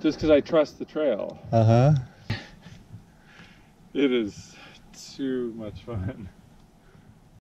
just because I trust the trail. Uh huh. It is too much fun.